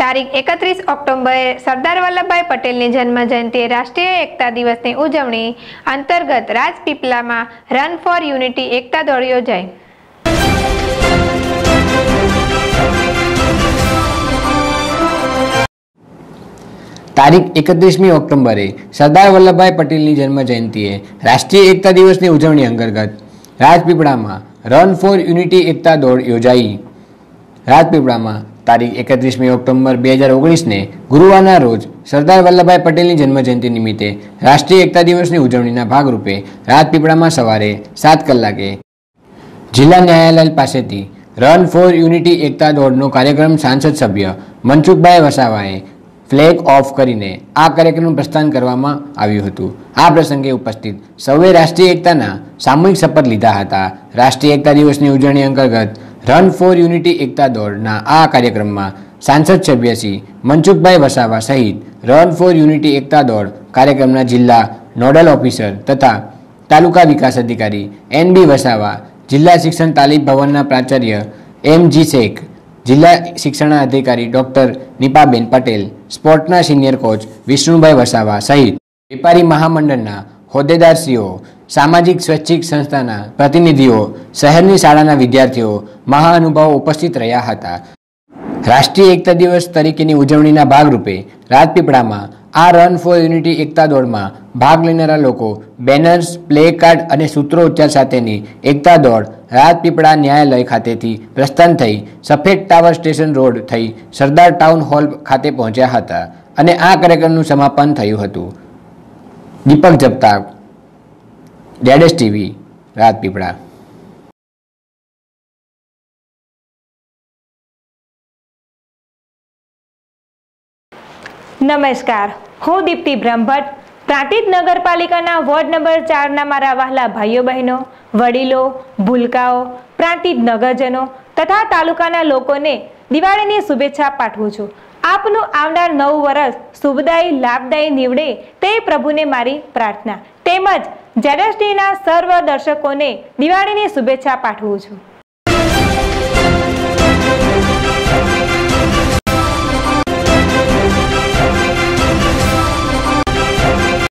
તારીખ એકત્રીસ ઓક્ટોબરે સરદાર વલ્લભભાઈ પટેલની જન્મ જયંતિએ રાષ્ટ્રીય એકતા દિવસની ઉજવણી અંતર્ગત રાજપીપળામાં રન ફોર યુનિટી એકતા દોડ યોજાઈ. તારીખ એકત્રીસમી ઓક્ટોબરે સરદાર વલ્લભભાઈ પટેલની જન્મ જયંતિએ રાષ્ટ્રીય એકતા દિવસની ઉજવણી અંતર્ગત રાજપીપળામાં રન ફોર યુનિટી એકતા દોડ યોજાઈ. રાજપીપળામાં તારીખ એકત્રીસમી ઓક્ટોબર બે હજાર ઓગણીસને ગુરુવારના રોજ સરદાર વલ્લભભાઈ પટેલની જન્મજયંતિ નિમિત્તે રાષ્ટ્રીય એકતા દિવસની ઉજવણીના ભાગરૂપે રાજપીપળામાં સવારે સાત કલાકે જિલ્લા ન્યાયાલય પાસેથી રન ફોર યુનિટી એકતા દોડનો કાર્યક્રમ સાંસદ સભ્ય મનસુખભાઈ વસાવાએ ફ્લેગ ઓફ કરીને આ કાર્યક્રમનું પ્રસ્થાન કરવામાં આવ્યું હતું. આ પ્રસંગે ઉપસ્થિત સૌએ રાષ્ટ્રીય એકતાના સામૂહિક શપથ લીધા હતા. રાષ્ટ્રીય એકતા દિવસની ઉજવણી અંતર્ગત રન ફોર યુનિટી એકતા દોડના આ કાર્યક્રમમાં સાંસદ સભ્ય શ્રી મનસુખભાઈ વસાવા સહિત રન ફોર યુનિટી એકતા દોડ કાર્યક્રમના જિલ્લા નોડલ ઓફિસર તથા તાલુકા વિકાસ અધિકારી એન બી વસાવા, જિલ્લા શિક્ષણ તાલીમ ભવનના પ્રાચાર્ય એમ જી શેખ, જિલ્લા શિક્ષણાધિકારી ડૉક્ટર નિપાબેન પટેલ, સ્પોર્ટના સિનિયર કોચ વિષ્ણુભાઈ વસાવા સહિત વેપારી મહામંડળના હોદ્દેદારશ્રીઓ સામાજિક સ્વૈચ્છિક સંસ્થાના પ્રતિનિધિઓ, શહેરની શાળાના વિદ્યાર્થીઓ, મહાનુભાવો ઉપસ્થિત રહ્યા હતા. રાષ્ટ્રીય એકતા દિવસ તરીકેની ઉજવણીના ભાગરૂપે રાજપીપળામાં આ રન ફોર યુનિટી એકતા દોડમાં ભાગ લેનારા લોકો બેનર્સ, પ્લે કાર્ડ અને સૂત્રોચ્ચાર સાથેની એકતા દોડ રાજપીપળા ન્યાયાલય ખાતેથી પ્રસ્થાન થઈ સફેદ ટાવર સ્ટેશન રોડ થઈ સરદાર ટાઉન હોલ ખાતે પહોંચ્યા હતા અને આ કાર્યક્રમનું સમાપન થયું હતું. દીપક જગતાપ ડેડેસ ટીવી રાજપીપળા નમસ્કાર, હું દીપ્તિ બ્રહ્મભટ્ટ, પ્રાંતિજ નગરપાલિકાના વોર્ડ નંબર ચારના મારા વહાલા ભાઈઓ બહેનો, વડીલો, ભૂલકાઓ, પ્રાંતિજ નગરજનો તથા તાલુકાના લોકોને દિવાળીની શુભેચ્છા પાઠવું છું. આપનું આવનાર નવું વર્ષ શુભદાયી, લાભદાયી નીવડે તે પ્રભુને મારી પ્રાર્થના. તેમજ જેડેસટીના સર્વ દર્શકોને દિવાળીની શુભેચ્છા પાઠવું છું.